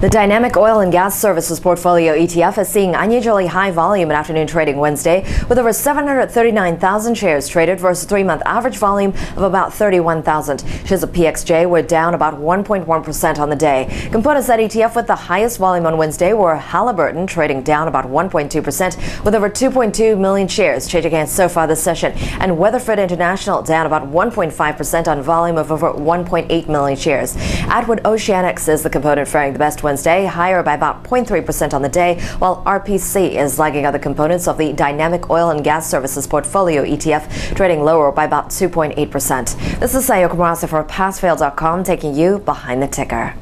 The Dynamic Oil and Gas Services Portfolio ETF is seeing unusually high volume in afternoon trading Wednesday, with over 739,000 shares traded versus three-month average volume of about 31,000. Shares of PXJ were down about 1.1% on the day. Components that ETF with the highest volume on Wednesday were Halliburton, trading down about 1.2%, with over 2.2 million shares trading hands so far this session, and Weatherford International down about 1.5% on volume of over 1.8 million shares. Atwood Oceanics is the component faring the best Wednesday, higher by about 0.3% on the day, while RPC is lagging other components of the Dynamic Oil and Gas Services Portfolio ETF, trading lower by about 2.8%. This is Sayoko Murase for PassFail.com, taking you behind the ticker.